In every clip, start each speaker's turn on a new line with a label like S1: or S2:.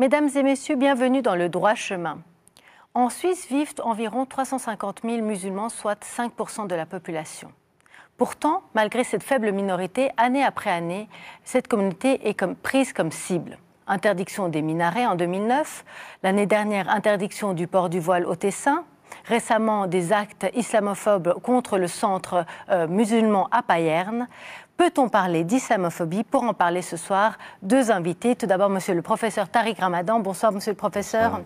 S1: Mesdames et messieurs, bienvenue dans le droit chemin. En Suisse vivent environ 350 000 musulmans, soit 5% de la population. Pourtant, malgré cette faible minorité, année après année, cette communauté est prise comme cible. Interdiction des minarets en 2009, l'année dernière interdiction du port du voile au Tessin, récemment des actes islamophobes contre le centre euh, musulman à Payerne. Peut-on parler d'islamophobie Pour en parler ce soir, deux invités. Tout d'abord, monsieur le professeur Tariq Ramadan. Bonsoir, monsieur le professeur.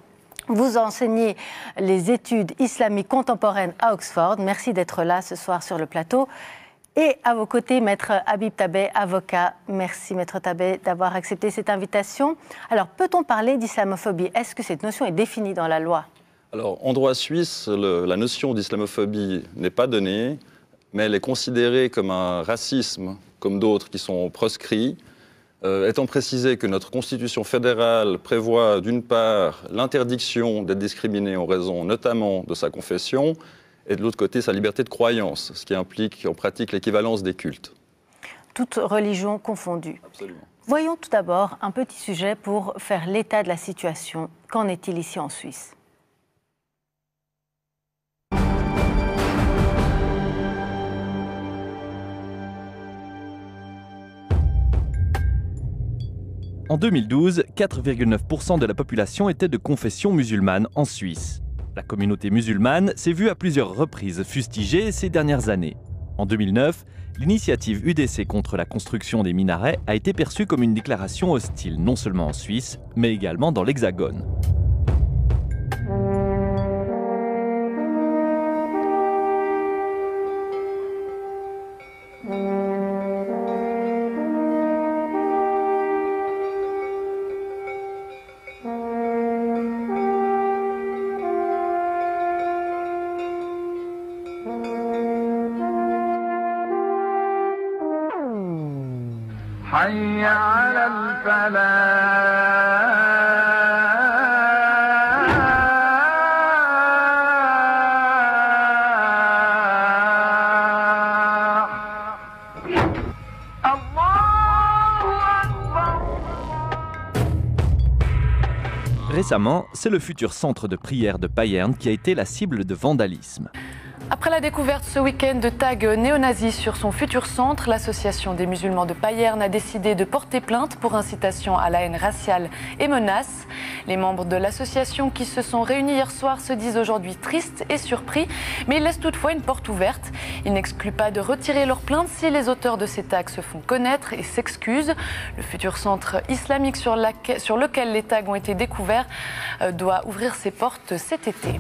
S1: Vous enseignez les études islamiques contemporaines à Oxford. Merci d'être là ce soir sur le plateau. Et à vos côtés, maître Habib Tabet, avocat. Merci, maître Tabet, d'avoir accepté cette invitation. Alors, peut-on parler d'islamophobie Est-ce que cette notion est définie dans la loi?
S2: Alors, en droit suisse, la notion d'islamophobie n'est pas donnée, mais elle est considérée comme un racisme, comme d'autres qui sont proscrits. Euh, étant précisé que notre Constitution fédérale prévoit d'une part l'interdiction d'être discriminé en raison notamment de sa confession, et de l'autre côté sa liberté de croyance, ce qui implique en pratique l'équivalence des cultes.
S1: Toutes religions confondues.
S2: Absolument.
S1: Voyons tout d'abord un petit sujet pour faire l'état de la situation. Qu'en est-il ici en Suisse?
S3: En 2012, 4,9% de la population était de confession musulmane en Suisse. La communauté musulmane s'est vue à plusieurs reprises fustigée ces dernières années. En 2009, l'initiative UDC contre la construction des minarets a été perçue comme une déclaration hostile non seulement en Suisse, mais également dans l'Hexagone. Récemment, c'est le futur centre de prière de Payerne qui a été la cible de vandalisme.
S4: Après la découverte ce week-end de tags néo-nazis sur son futur centre, l'association des musulmans de Payerne a décidé de porter plainte pour incitation à la haine raciale et menace. Les membres de l'association qui se sont réunis hier soir se disent aujourd'hui tristes et surpris, mais ils laissent toutefois une porte ouverte. Ils n'excluent pas de retirer leur plainte si les auteurs de ces tags se font connaître et s'excusent. Le futur centre islamique sur, lequel les tags ont été découverts euh, doit ouvrir ses portes cet été.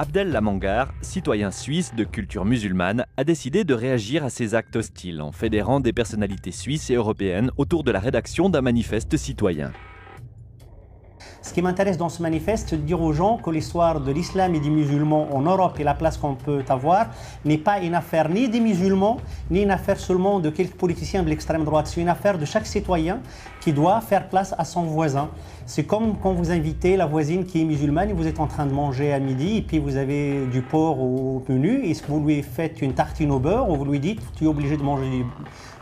S3: Abdel Lamangar, citoyen suisse de culture musulmane, a décidé de réagir à ces actes hostiles en fédérant des personnalités suisses et européennes autour de la rédaction d'un manifeste citoyen.
S5: Ce qui m'intéresse dans ce manifeste, c'est de dire aux gens que l'histoire de l'islam et des musulmans en Europe et la place qu'on peut avoir n'est pas une affaire ni des musulmans, ni une affaire seulement de quelques politiciens de l'extrême droite. C'est une affaire de chaque citoyen qui doit faire place à son voisin. C'est comme quand vous invitez la voisine qui est musulmane et vous êtes en train de manger à midi et puis vous avez du porc au menu et vous lui faites une tartine au beurre ou vous lui dites tu es obligé de manger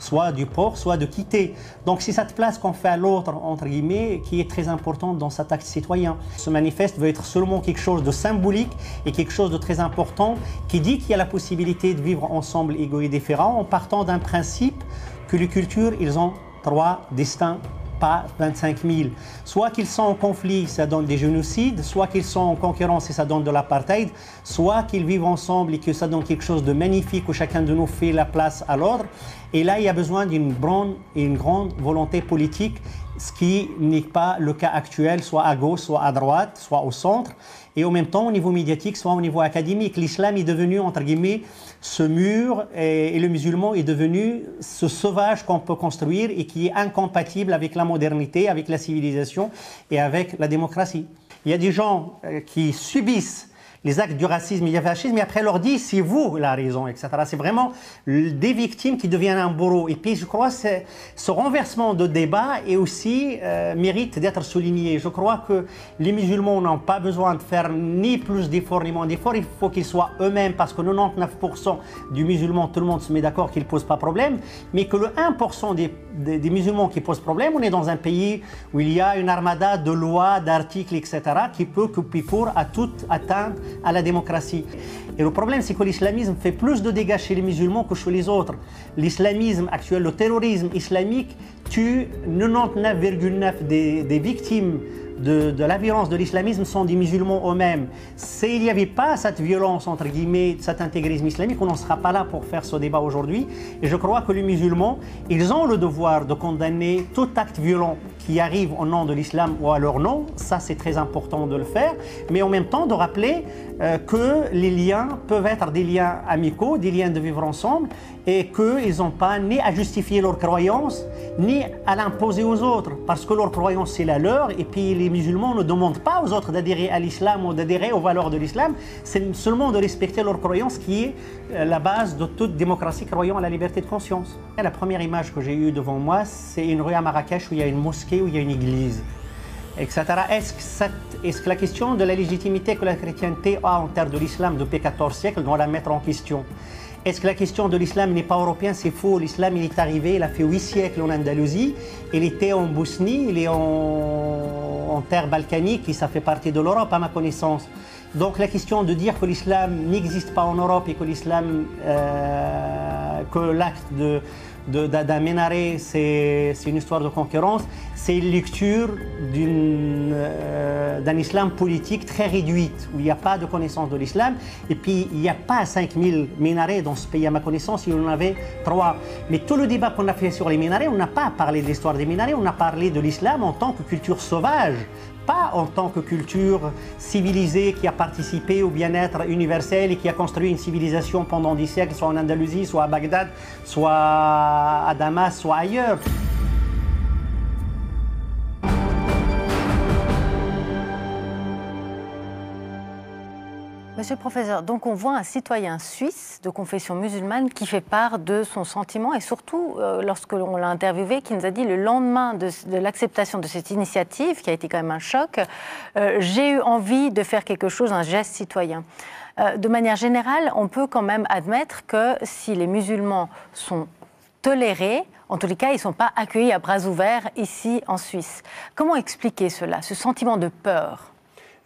S5: soit du porc, soit de quitter. Donc c'est cette place qu'on fait à l'autre, entre guillemets, qui est très importante dans cet acte citoyen. Ce manifeste veut être seulement quelque chose de symbolique et quelque chose de très important qui dit qu'il y a la possibilité de vivre ensemble égaux et différents en partant d'un principe que les cultures, ils ont trois destins pas 25 000. Soit qu'ils sont en conflit, ça donne des génocides, soit qu'ils sont en concurrence et ça donne de l'apartheid, soit qu'ils vivent ensemble et que ça donne quelque chose de magnifique où chacun de nous fait la place à l'ordre. Et là, il y a besoin d'une grande, grande volonté politique, ce qui n'est pas le cas actuel, soit à gauche, soit à droite, soit au centre. Et en même temps, au niveau médiatique, soit au niveau académique, l'islam est devenu, entre guillemets, ce mur et, le musulman est devenu ce sauvage qu'on peut construire et qui est incompatible avec la modernité, avec la civilisation et avec la démocratie. Il y a des gens euh, qui subissent les actes du racisme et du fascisme, et après leur dit c'est vous la raison, etc. C'est vraiment des victimes qui deviennent un bourreau. Et puis je crois que ce renversement de débat est aussi euh, mérite d'être souligné. Je crois que les musulmans n'ont pas besoin de faire ni plus d'efforts ni moins d'efforts. Il faut qu'ils soient eux-mêmes, parce que 99% du musulman, tout le monde se met d'accord qu'il ne pose pas problème, mais que le 1% des, des, musulmans qui posent problème, on est dans un pays où il y a une armada de lois, d'articles, etc., qui peut couper court à toute atteinte à la démocratie. Et le problème, c'est que l'islamisme fait plus de dégâts chez les musulmans que chez les autres. L'islamisme actuel, le terrorisme islamique, tue 99,9% des, des victimes de, la violence de l'islamisme sont des musulmans eux-mêmes. S'il n'y avait pas cette violence, entre guillemets, cet intégrisme islamique, on n'en sera pas là pour faire ce débat aujourd'hui. Et je crois que les musulmans, ils ont le devoir de condamner tout acte violent qui arrive au nom de l'islam ou à leur nom. Ça, c'est très important de le faire. Mais en même temps, de rappeler que les liens peuvent être des liens amicaux, des liens de vivre ensemble, et qu'ils n'ont pas ni à justifier leur croyance, ni à l'imposer aux autres, parce que leur croyance, c'est la leur, et puis les musulmans ne demandent pas aux autres d'adhérer à l'islam ou d'adhérer aux valeurs de l'islam, c'est seulement de respecter leur croyance qui est euh, la base de toute démocratie croyant à la liberté de conscience. la première image que j'ai eue devant moi, c'est une rue à Marrakech où il y a une mosquée, où il y a une église, etc. Est-ce que, la question de la légitimité que la chrétienté a en terre de l'islam depuis 14 siècles doit la mettre en question? Est-ce que la question de l'islam n'est pas européen C'est faux. L'islam, il est arrivé, il a fait huit siècles en Andalousie. Il était en Bosnie, il est en, terre balkanique et ça fait partie de l'Europe, à ma connaissance. Donc la question de dire que l'islam n'existe pas en Europe et que l'islam, euh, que l'acte de, d'un minaret, c'est une histoire de concurrence, c'est une lecture euh, d'un islam politique très réduite, où il n'y a pas de connaissance de l'islam, et puis il n'y a pas 5000 minarets dans ce pays à ma connaissance, il y en avait trois. Mais tout le débat qu'on a fait sur les minarets, on n'a pas parlé de l'histoire des minarets, on a parlé de l'islam en tant que culture sauvage, pas en tant que culture civilisée qui a participé au bien-être universel et qui a construit une civilisation pendant des siècles, soit en Andalousie, soit à Bagdad, soit à Damas, soit ailleurs.
S1: Monsieur le professeur, donc on voit un citoyen suisse de confession musulmane qui fait part de son sentiment et surtout, euh, lorsque l'on l'a interviewé, qui nous a dit le lendemain de, l'acceptation de cette initiative, qui a été quand même un choc, euh, j'ai eu envie de faire quelque chose, un geste citoyen. Euh, de manière générale, on peut quand même admettre que si les musulmans sont tolérés, en tous les cas, ils ne sont pas accueillis à bras ouverts ici en Suisse. Comment expliquer cela, ce sentiment de peur?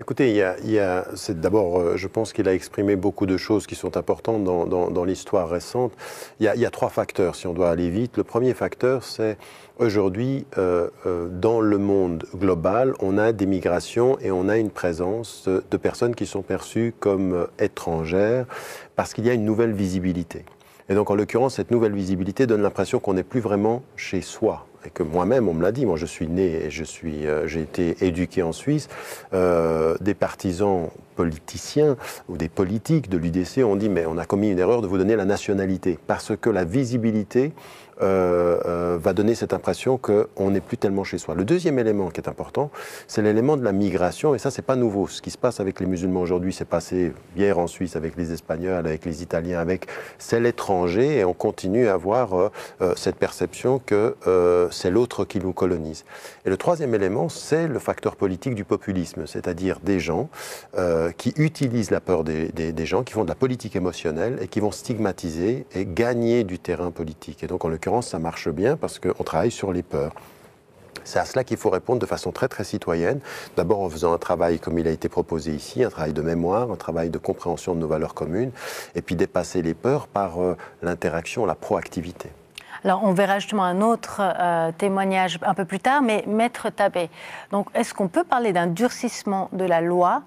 S6: Écoutez, il y a, d'abord, euh, je pense qu'il a exprimé beaucoup de choses qui sont importantes dans, l'histoire récente. Il y, a, trois facteurs, si on doit aller vite. Le premier facteur, c'est aujourd'hui, euh, euh, dans le monde global, on a des migrations et on a une présence de personnes qui sont perçues comme étrangères parce qu'il y a une nouvelle visibilité. Et donc, en l'occurrence, cette nouvelle visibilité donne l'impression qu'on n'est plus vraiment chez soi et que moi-même, on me l'a dit, moi je suis né et je suis, euh, j'ai été éduqué en Suisse, euh, des partisans politiciens ou des politiques de l'UDC ont dit mais on a commis une erreur de vous donner la nationalité parce que la visibilité euh, euh, va donner cette impression qu'on n'est plus tellement chez soi. Le deuxième élément qui est important, c'est l'élément de la migration, et ça, c'est pas nouveau. Ce qui se passe avec les musulmans aujourd'hui, c'est passé hier en Suisse avec les Espagnols, avec les Italiens, avec c'est l'étranger, et on continue à avoir euh, cette perception que c'est l'autre qui nous colonise. Et le troisième élément, c'est le facteur politique du populisme, c'est-à-dire des gens qui utilisent la peur des, des, gens, qui font de la politique émotionnelle et qui vont stigmatiser et gagner du terrain politique. Et donc, en l'occurrence, ça marche bien parce qu'on travaille sur les peurs. C'est à cela qu'il faut répondre de façon très très citoyenne. D'abord en faisant un travail comme il a été proposé ici, un travail de mémoire, un travail de compréhension de nos valeurs communes, et puis dépasser les peurs par euh, l'interaction, la proactivité.
S1: Alors, on verra justement un autre euh, témoignage un peu plus tard, mais Maître Tabé, donc est-ce qu'on peut parler d'un durcissement de la loi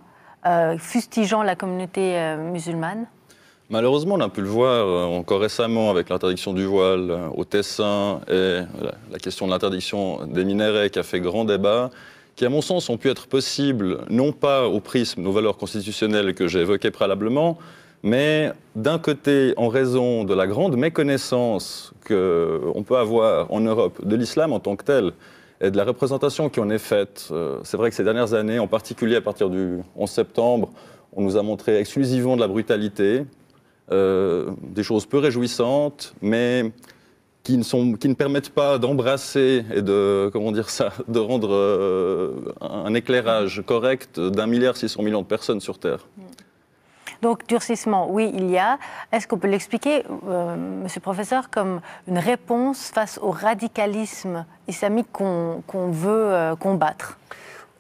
S1: euh, fustigeant la communauté musulmane?
S2: Malheureusement, on a pu le voir euh, encore récemment avec l'interdiction du voile euh, au Tessin et la question de l'interdiction des minéraux qui a fait grand débat, qui à mon sens ont pu être possibles non pas au prisme nos valeurs constitutionnelles que j'ai évoquées préalablement, mais d'un côté en raison de la grande méconnaissance qu'on peut avoir en Europe de l'islam en tant que tel, et de la représentation qui en est faite. Euh, c'est vrai que ces dernières années, en particulier à partir du 11 septembre, on nous a montré exclusivement de la brutalité, des choses peu réjouissantes, mais qui ne, sont, qui ne permettent pas d'embrasser et de, comment dire ça, de rendre euh, un éclairage correct d'un milliard six cents millions de personnes sur Terre.
S1: Donc durcissement, oui, il y a. Est-ce qu'on peut l'expliquer, euh, monsieur le professeur, comme une réponse face au radicalisme islamique qu'on veut euh, combattre?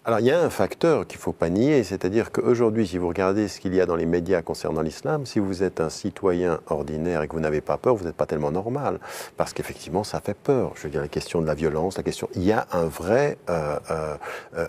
S6: Alors il y a un facteur qu'il ne faut pas nier, c'est-à-dire qu'aujourd'hui, si vous regardez ce qu'il y a dans les médias concernant l'islam, si vous êtes un citoyen ordinaire et que vous n'avez pas peur, vous n'êtes pas tellement normal, parce qu'effectivement, ça fait peur. Je veux dire, la question de la violence, la question, il y a un vrai, euh, euh,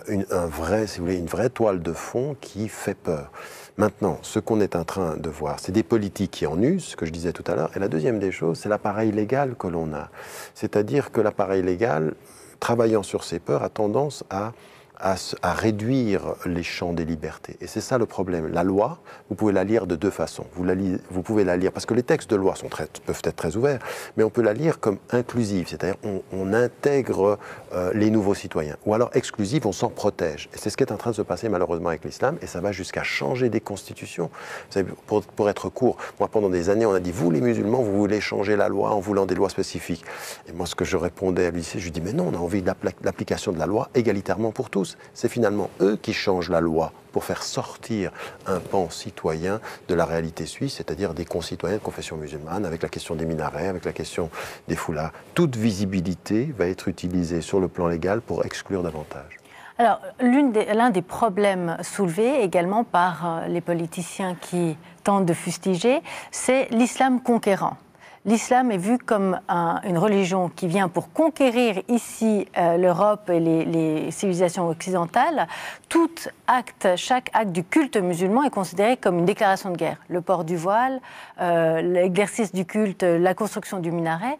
S6: une, un vrai, si vous voulez, une vraie toile de fond qui fait peur. Maintenant, ce qu'on est en train de voir, c'est des politiques qui en usent, ce que je disais tout à l'heure, et la deuxième des choses, c'est l'appareil légal que l'on a. C'est-à-dire que l'appareil légal, travaillant sur ces peurs, a tendance à à, réduire les champs des libertés. Et c'est ça le problème. La loi, vous pouvez la lire de deux façons. Vous, la vous pouvez la lire, parce que les textes de loi sont peuvent être très ouverts, mais on peut la lire comme inclusive, c'est-à-dire on, intègre euh, les nouveaux citoyens. Ou alors exclusive, on s'en protège. Et c'est ce qui est en train de se passer malheureusement avec l'islam, et ça va jusqu'à changer des constitutions. Vous savez, pour, pour, être court, moi pendant des années, on a dit, vous les musulmans, vous voulez changer la loi en voulant des lois spécifiques. Et moi, ce que je répondais à lycée, je lui dis, mais non, on a envie de l'application de la loi égalitairement pour tous c'est finalement eux qui changent la loi pour faire sortir un pan citoyen de la réalité suisse, c'est-à-dire des concitoyens de confession musulmane, avec la question des minarets, avec la question des foulards. Toute visibilité va être utilisée sur le plan légal pour exclure davantage.
S1: Alors, l'un des, problèmes soulevés également par euh, les politiciens qui tentent de fustiger, c'est l'islam conquérant l'islam est vu comme une religion qui vient pour conquérir ici euh, l'Europe et les, civilisations occidentales. Tout acte, chaque acte du culte musulman est considéré comme une déclaration de guerre. Le port du voile, euh, l'exercice du culte, la construction du minaret,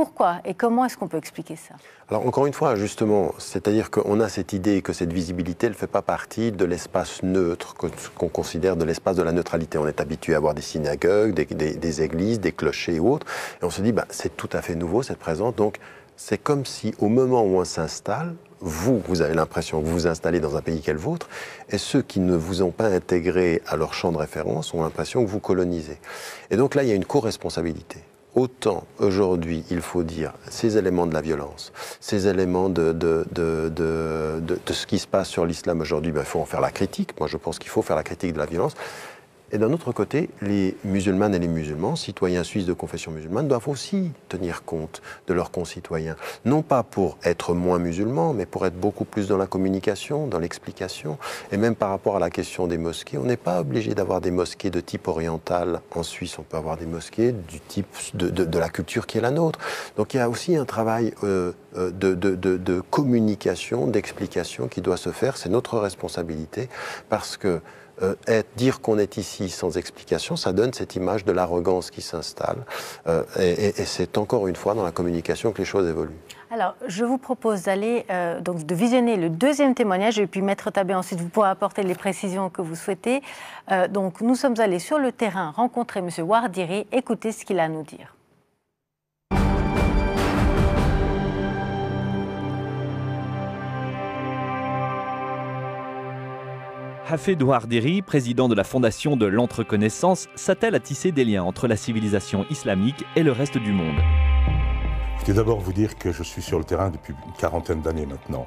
S1: pourquoi et comment est-ce qu'on peut expliquer ça?
S6: Alors encore une fois, justement, c'est-à-dire qu'on a cette idée que cette visibilité ne fait pas partie de l'espace neutre qu'on considère de l'espace de la neutralité. On est habitué à avoir des synagogues, des, églises, des clochers et autres, et on se dit, bah, c'est tout à fait nouveau cette présence. Donc c'est comme si au moment où on s'installe, vous, vous avez l'impression que vous vous installez dans un pays qu'est le vôtre, et ceux qui ne vous ont pas intégré à leur champ de référence ont l'impression que vous colonisez. Et donc là, il y a une co-responsabilité autant aujourd'hui il faut dire ces éléments de la violence, ces éléments de, ce qui se passe sur l'islam aujourd'hui, ben, il faut en faire la critique. Moi je pense qu'il faut faire la critique de la violence. Et d'un autre côté, les musulmanes et les musulmans, citoyens suisses de confession musulmane, doivent aussi tenir compte de leurs concitoyens. Non pas pour être moins musulmans, mais pour être beaucoup plus dans la communication, dans l'explication. Et même par rapport à la question des mosquées, on n'est pas obligé d'avoir des mosquées de type oriental en Suisse. On peut avoir des mosquées du type de, la culture qui est la nôtre. Donc il y a aussi un travail euh, euh, de, de communication, d'explication qui doit se faire. C'est notre responsabilité parce que euh, dire qu'on est ici sans explication, ça donne cette image de l'arrogance qui s'installe. Euh, et, c'est encore une fois dans la communication que les choses évoluent.
S1: Alors, je vous propose d'aller euh, donc de visionner le deuxième témoignage et puis Maître Tabé ensuite vous pourrez apporter les précisions que vous souhaitez. donc, nous sommes allés sur le terrain rencontrer M. Wardiri. Écoutez ce qu'il a à nous dire.
S3: Hafed président de la fondation de l'entreconnaissance, s'attelle à tisser des liens entre la civilisation islamique et le reste du monde.
S7: Je vais d'abord vous dire que je suis sur le terrain depuis une quarantaine d'années maintenant.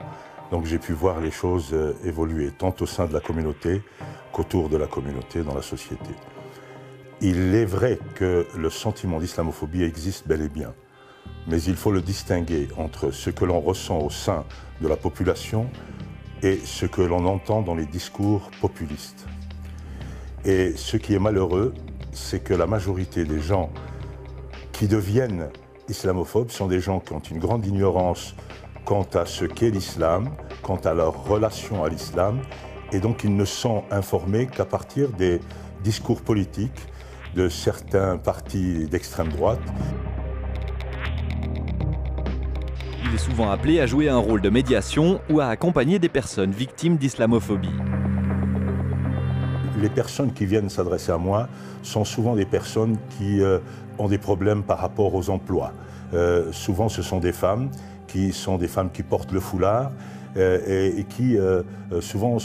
S7: Donc j'ai pu voir les choses euh, évoluer tant au sein de la communauté qu'autour de la communauté dans la société. Il est vrai que le sentiment d'islamophobie existe bel et bien, mais il faut le distinguer entre ce que l'on ressent au sein de la population et ce que l'on entend dans les discours populistes. Et ce qui est malheureux, c'est que la majorité des gens qui deviennent islamophobes sont des gens qui ont une grande ignorance quant à ce qu'est l'islam, quant à leur relation à l'islam, et donc ils ne sont informés qu'à partir des discours politiques de certains partis d'extrême droite.
S3: Souvent appelé à jouer un rôle de médiation ou à accompagner des personnes victimes d'islamophobie.
S7: Les personnes qui viennent s'adresser à moi sont souvent des personnes qui euh, ont des problèmes par rapport aux emplois. Euh, souvent, ce sont des femmes qui sont des femmes qui portent le foulard et, qui souvent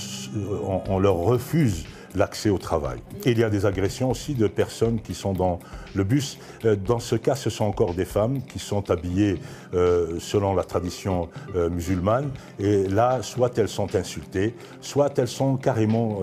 S7: on, leur refuse l'accès au travail. il y a des agressions aussi de personnes qui sont dans le bus. Euh, dans ce cas, ce sont encore des femmes qui sont habillées euh, selon la tradition euh, musulmane. Et là, soit elles sont insultées, soit elles sont carrément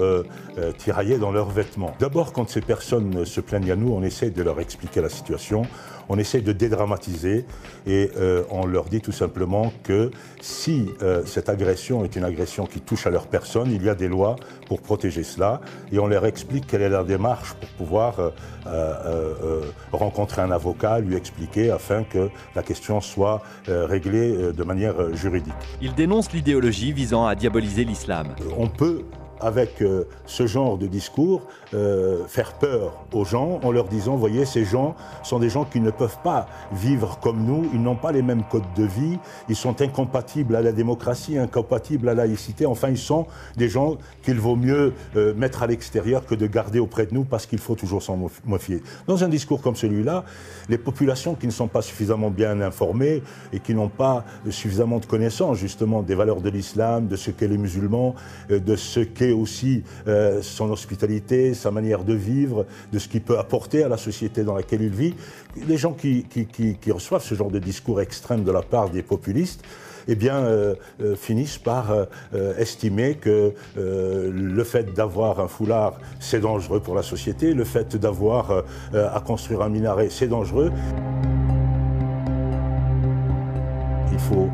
S7: tiraillées dans leurs vêtements. D'abord, quand ces personnes se plaignent à nous, on essaie de leur expliquer la situation on essaie de dédramatiser et euh, on leur dit tout simplement que si euh, cette agression est une agression qui touche à leur personne, il y a des lois pour protéger cela et on leur explique quelle est la démarche pour pouvoir euh, rencontrer un avocat, lui expliquer afin que la question soit réglée de manière juridique.
S3: Il dénonce l'idéologie visant à diaboliser l'islam.
S7: On peut avec euh, ce genre de discours, euh, faire peur aux gens en leur disant, voyez, ces gens sont des gens qui ne peuvent pas vivre comme nous, ils n'ont pas les mêmes codes de vie, ils sont incompatibles à la démocratie, incompatibles à la laïcité, enfin ils sont des gens qu'il vaut mieux euh, mettre à l'extérieur que de garder auprès de nous parce qu'il faut toujours s'en méfier. Dans un discours comme celui-là, les populations qui ne sont pas suffisamment bien informées et qui n'ont pas suffisamment de connaissances justement des valeurs de l'islam, de ce qu'est les musulmans, de ce qu'est aussi euh, son hospitalité, sa manière de vivre, de ce qu'il peut apporter à la société dans laquelle il vit. Les gens qui, reçoivent ce genre de discours extrême de la part des populistes, eh bien, euh, euh, finissent par estimer que le fait d'avoir un foulard, c'est dangereux pour la société, le fait d'avoir à construire un minaret, c'est dangereux. Il faut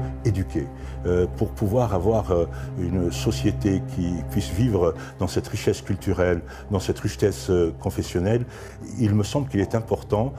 S7: Euh, pour pouvoir avoir euh, une société qui puisse vivre dans cette richesse culturelle, dans cette richesse euh, confessionnelle, il me semble qu'il est important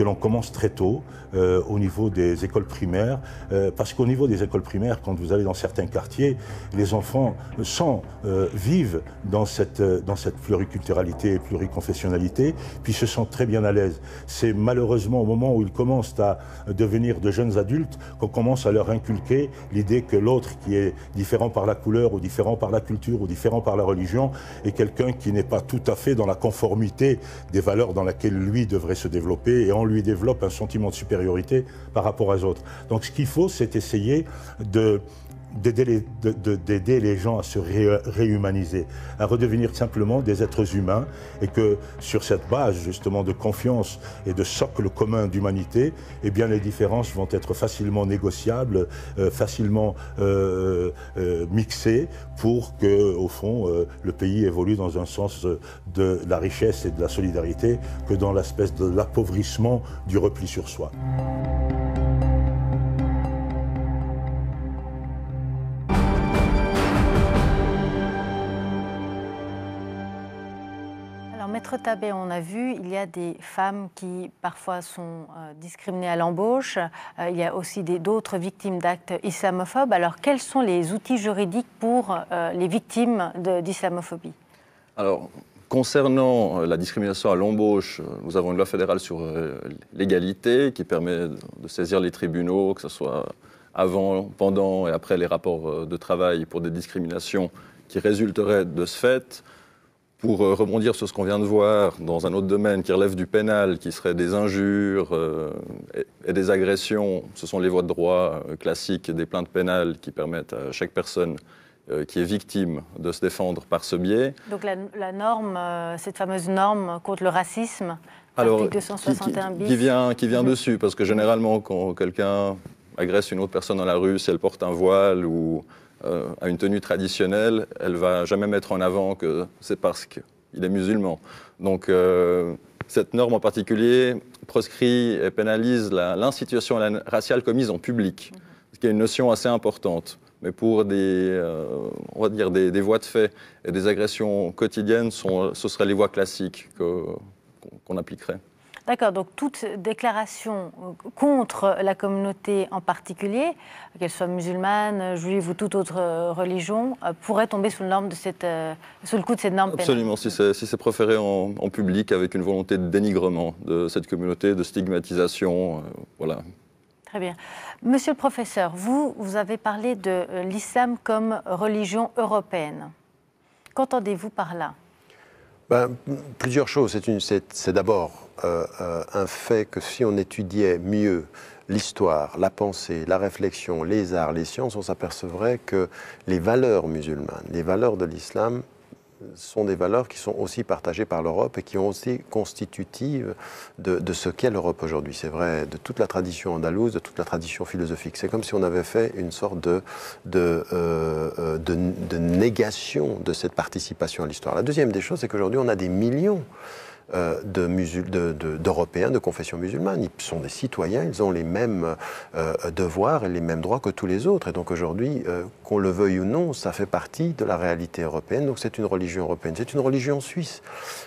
S7: que l'on commence très tôt euh, au niveau des écoles primaires, euh, parce qu'au niveau des écoles primaires, quand vous allez dans certains quartiers, les enfants sont, euh, vivent dans cette, dans cette pluriculturalité et pluriconfessionnalité, puis se sentent très bien à l'aise. C'est malheureusement au moment où ils commencent à devenir de jeunes adultes qu'on commence à leur inculquer l'idée que l'autre qui est différent par la couleur ou différent par la culture ou différent par la religion est quelqu'un qui n'est pas tout à fait dans la conformité des valeurs dans lesquelles lui devrait se développer et on lui développe un sentiment de supériorité par rapport aux autres. Donc ce qu'il faut, c'est essayer de d'aider les, gens à se réhumaniser, à redevenir simplement des êtres humains et que sur cette base justement de confiance et de socle commun d'humanité, eh les différences vont être facilement négociables, euh, facilement euh, euh, mixées pour que au fond le pays évolue dans un sens de la richesse et de la solidarité que dans l'espèce de l'appauvrissement du repli sur soi.
S1: Maître Tabé, on a vu, il y a des femmes qui parfois sont euh, discriminées à l'embauche. Euh, il y a aussi d'autres victimes d'actes islamophobes. Alors, quels sont les outils juridiques pour euh, les victimes d'islamophobie?
S2: Alors, concernant la discrimination à l'embauche, nous avons une loi fédérale sur l'égalité qui permet de saisir les tribunaux, que ce soit avant, pendant et après les rapports de travail pour des discriminations qui résulteraient de ce fait. Pour euh, rebondir sur ce qu'on vient de voir dans un autre domaine qui relève du pénal, qui serait des injures euh, et, des agressions, ce sont les voies de droit euh, classiques des plaintes pénales qui permettent à chaque personne qui est victime de se défendre par ce biais.
S1: Donc la, norme, cette fameuse norme contre le racisme, Alors, 261
S2: bis. Qui, vient, qui vient mhm. dessus, parce que généralement quand quelqu'un agresse une autre personne dans la rue, si elle porte un voile ou euh, à une tenue traditionnelle, elle va jamais mettre en avant que c'est parce qu'il est musulman. Donc euh, cette norme en particulier proscrit et pénalise l'institution raciale commise en public, ce qui est une notion assez importante. Mais pour des, euh, on va dire des, voies de fait et des agressions quotidiennes, ce seraient les voies classiques qu'on appliquerait.
S1: D'accord, donc toute déclaration euh, contre la communauté en particulier, qu'elle soit musulmane, juive ou toute autre euh, religion, euh, pourrait tomber sous le, norme de cette, sous le coup de cette norme
S2: Absolument, si c'est proféré en, public avec une volonté de dénigrement de cette communauté, de stigmatisation, voilà.
S1: Très bien. Monsieur le professeur, vous, vous avez parlé de l'islam comme religion européenne. Qu'entendez-vous par là?
S6: Ben, Plusieurs choses. C'est d'abord euh, euh, un fait que si on étudiait mieux l'histoire, la pensée, la réflexion, les arts, les sciences, on s'apercevrait que les valeurs musulmanes, les valeurs de l'islam sont des valeurs qui sont aussi partagées par l'Europe et qui sont aussi constitutives de, ce qu'est l'Europe aujourd'hui. C'est vrai de toute la tradition andalouse, de toute la tradition philosophique. C'est comme si on avait fait une sorte de, de, euh, de négation de cette participation à l'histoire. La deuxième des choses, c'est qu'aujourd'hui, on a des millions euh, d'Européens de, de, confession musulmane. Ils sont des citoyens, ils ont les mêmes euh, devoirs et les mêmes droits que tous les autres. Et donc aujourd'hui, euh, qu'on le veuille ou non, ça fait partie de la réalité européenne. Donc c'est une religion européenne, c'est une religion suisse.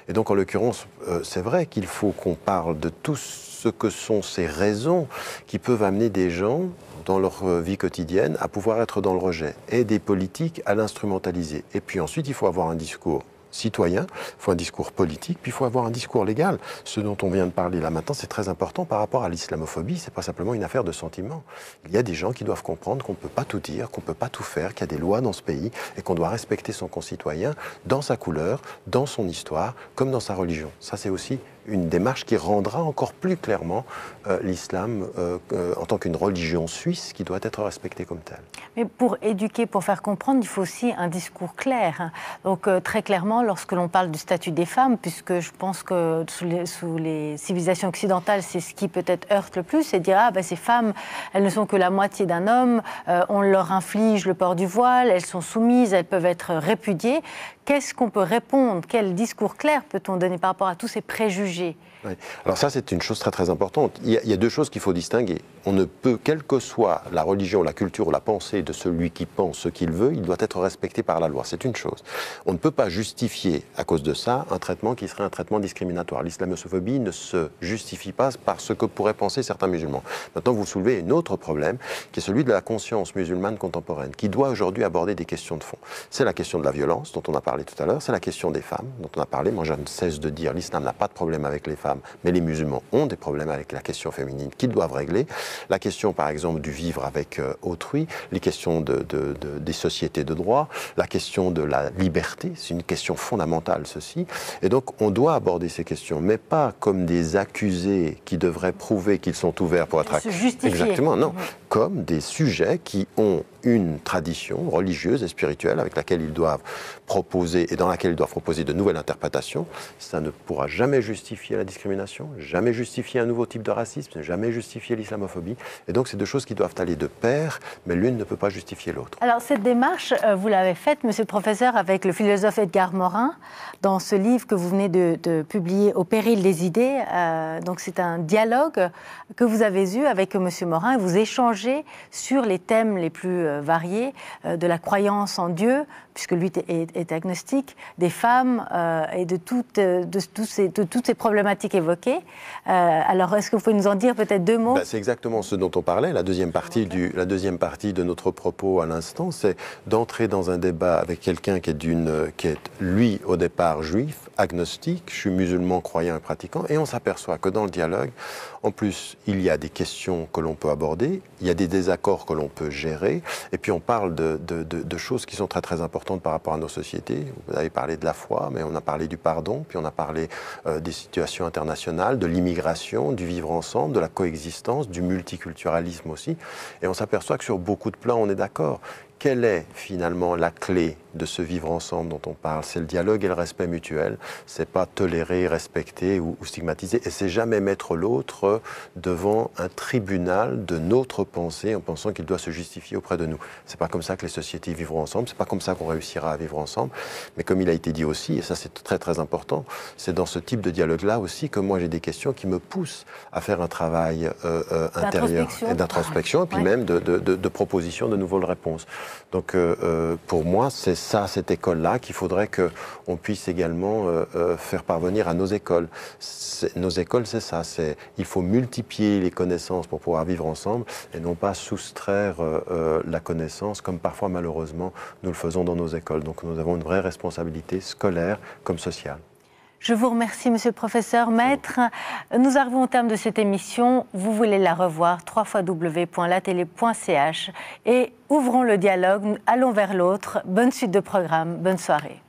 S6: Et donc en l'occurrence, c'est vrai qu'il faut qu'on parle de tout ce que sont ces raisons qui peuvent amener des gens dans leur vie quotidienne à pouvoir être dans le rejet et des politiques à l'instrumentaliser. Et puis ensuite, il faut avoir un discours citoyen, il faut un discours politique, puis il faut avoir un discours légal. Ce dont on vient de parler là maintenant, c'est très important par rapport à l'islamophobie. C'est pas simplement une affaire de sentiment. Il y a des gens qui doivent comprendre qu'on ne peut pas tout dire, qu'on ne peut pas tout faire, qu'il y a des lois dans ce pays et qu'on doit respecter son concitoyen dans sa couleur, dans son histoire, comme dans sa religion. Ça, c'est aussi une démarche qui rendra encore plus clairement euh, l'islam euh, euh, en tant qu'une religion suisse qui doit être respectée comme telle.
S1: Mais pour éduquer, pour faire comprendre, il faut aussi un discours clair. Donc très clairement, lorsque l'on parle du statut des femmes, puisque je pense que sous les, civilisations occidentales, c'est ce qui peut-être heurte le plus, c'est de dire ah ben ces femmes, elles ne sont que la moitié d'un homme, on leur inflige le port du voile, elles sont soumises, elles peuvent être répudiées. Qu'est-ce qu'on peut répondre? Quel discours clair peut-on donner par rapport à tous ces préjugés?
S6: sujet alors ça, c'est une chose très très importante. Il y, a, deux choses qu'il faut distinguer. On ne peut, quelle que soit la religion, la culture ou la pensée de celui qui pense ce qu'il veut, il doit être respecté par la loi. C'est une chose. On ne peut pas justifier, à cause de ça, un traitement qui serait un traitement discriminatoire. L'islamophobie ne se justifie pas par ce que pourraient penser certains musulmans. Maintenant, vous soulevez un autre problème, qui est celui de la conscience musulmane contemporaine, qui doit aujourd'hui aborder des questions de fond. C'est la question de la violence, dont on a parlé tout à l'heure, c'est la question des femmes, dont on a parlé. Moi, je ne cesse de dire, l'islam n'a pas de problème avec les femmes mais les musulmans ont des problèmes avec la question féminine qu'ils doivent régler. La question, par exemple, du vivre avec euh, autrui, les questions de, des sociétés de droit, la question de la liberté, c'est une question fondamentale, ceci. Et donc, on doit aborder ces questions, mais pas comme des accusés qui devraient prouver qu'ils sont ouverts pour être
S1: accusés.
S6: Exactement, non. Mhm. Comme des sujets qui ont une tradition religieuse et spirituelle avec laquelle ils doivent proposer et dans laquelle ils doivent proposer de nouvelles interprétations. Ça ne pourra jamais justifier la discrimination, jamais justifier un nouveau type de racisme, jamais justifier l'islamophobie. Et donc, c'est deux choses qui doivent aller de pair, mais l'une ne peut pas justifier l'autre.
S1: Alors, cette démarche, euh, vous l'avez faite, monsieur le professeur, avec le philosophe Edgar Morin, dans ce livre que vous venez de, publier, Au péril des idées. Euh, donc, c'est un dialogue que vous avez eu avec monsieur Morin et vous échangez sur les thèmes les plus euh, variés de la croyance en Dieu, puisque lui est, agnostique, des femmes euh, et de toutes, de, ces, de, toutes ces problématiques évoquées. Euh, alors, est-ce que vous pouvez nous en dire peut-être deux mots?
S6: Bah, C'est exactement ce dont on parlait. La deuxième, partie du, la deuxième partie de notre propos à l'instant, c'est d'entrer dans un débat avec quelqu'un qui, est qui est, lui, au départ, juif, agnostique, je suis musulman, croyant et pratiquant, et on s'aperçoit que dans le dialogue, en plus, il y a des questions que l'on peut aborder, il y a des désaccords que l'on peut gérer, et puis on parle de, de choses qui sont très très importantes par rapport à nos sociétés. Vous avez parlé de la foi, mais on a parlé du pardon, puis on a parlé euh, des situations internationales, de l'immigration, du vivre ensemble, de la coexistence, du multiculturalisme aussi. Et on s'aperçoit que sur beaucoup de plans, on est d'accord quelle est finalement la clé de ce vivre ensemble dont on parle? C'est le dialogue et le respect mutuel. C'est pas tolérer, respecter ou, stigmatiser. Et c'est jamais mettre l'autre devant un tribunal de notre pensée en pensant qu'il doit se justifier auprès de nous. C'est pas comme ça que les sociétés vivront ensemble. C'est pas comme ça qu'on réussira à vivre ensemble. Mais comme il a été dit aussi, et ça c'est très très important, c'est dans ce type de dialogue-là aussi que moi j'ai des questions qui me poussent à faire un travail euh, euh, intérieur et d'introspection, et puis même de, de, de, de proposition de nouvelles réponses. Donc euh, euh, pour moi, c'est ça, cette école-là, qu'il faudrait qu'on puisse également euh, faire parvenir à nos écoles. Nos écoles, c'est ça. Il faut multiplier les connaissances pour pouvoir vivre ensemble et non pas soustraire la connaissance, comme parfois malheureusement nous le faisons dans nos écoles. Donc nous avons une vraie responsabilité scolaire comme sociale.
S1: Je vous remercie, monsieur le professeur. Maître, nous arrivons au terme de cette émission. Vous voulez la revoir, www.latélé.ch et ouvrons le dialogue, allons vers l'autre. Bonne suite de programme, bonne soirée.